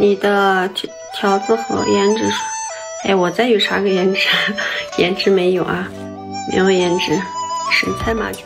你的条条子和颜值，哎，我再有啥个颜值？颜值没有啊，没有颜值。神菜嘛，就。